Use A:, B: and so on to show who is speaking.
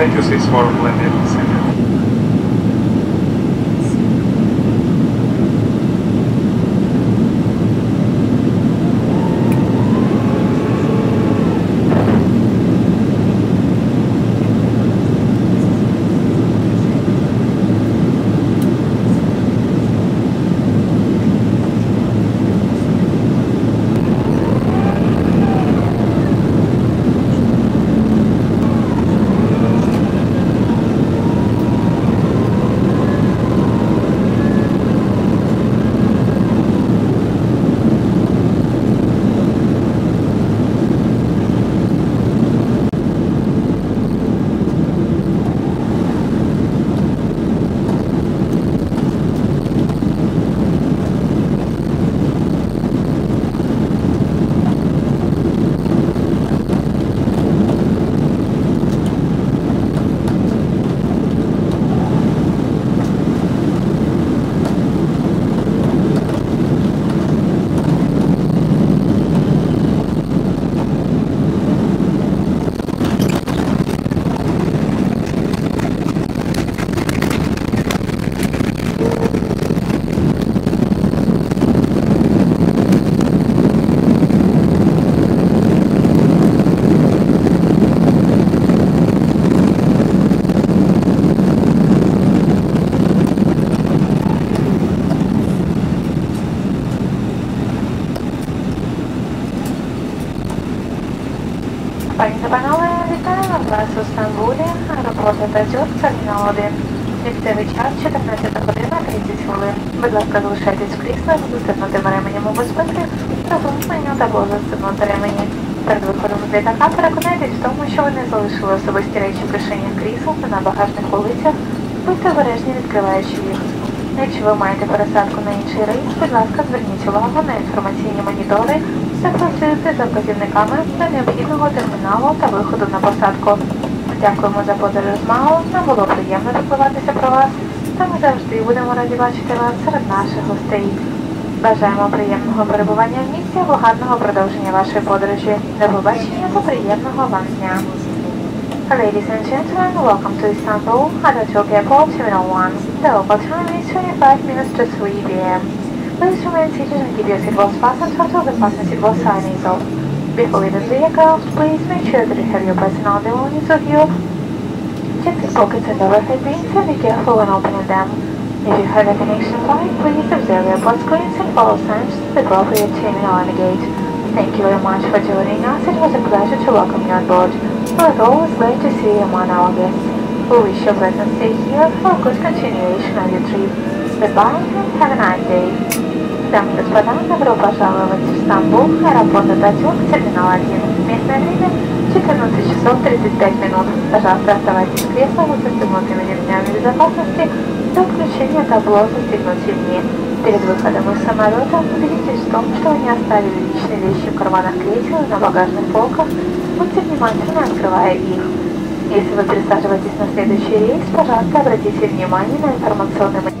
A: Thank you,
B: sis, for blending.
A: Пані та панове, вітаємо вас у Стамбулі, аеропорт Ататюрк, термінал 1. Місцевий час 14 година 30 хвилин. Будь ласка, залишайтесь в кріслах з ременем у безпеки, розуміння та було застебнути ремені. Перед виходом з літака переконайтесь в тому, що ви не залишили особисті речі в кишенях крісел та на багажних полицях, будьте обережні відкриваючи їх. Якщо ви маєте пересадку на інший рейс, будь ласка, зверніть увагу на інформаційні монітори та працюйте за вказівниками до необхідного терміналу та виходу на посадку. Дякуємо за подорож з МАО, нам було приємно піклуватися про вас, та ми завжди будемо раді бачити вас серед наших гостей. Бажаємо приємного перебування в місті або продовження вашої подорожі. До побачення та приємного вам дня. Ladies and gentlemen, welcome to Istanbul, Atatürk Airport Terminal 1. The local time is 25 minutes to 3 p.m. Please remain seated and keep your seatbelts fastened until the fasten seatbelt sign is off. Before leaving the aircraft, please make sure that you have your personal belongings with you. Check the pockets and overhead bins and be careful when opening them. If you have a connection please observe airport screens and follow signs to the appropriate terminal and gate. Thank you very much for joining us. It was a pleasure to welcome you on board. We're always glad to see you among our guests. We wish you a pleasant stay here for a good continuation of your trip. Goodbye and have a nice day. Дамы и господа, добро пожаловать в Стамбул, аэропорт Ататюрк, терминал 1. Местное время 14 часов 35 минут. Пожалуйста, оставайтесь в креслах с застегнутыми ремнями безопасности до включения табло «Застегнуть ремни». Перед выходом из самолета убедитесь в том, что вы не оставили личные вещи в карманах кресел и на багажных полках. Будьте внимательны, открывая их. Если вы пересаживаетесь на следующий рейс, пожалуйста, обратите внимание на информационный материал.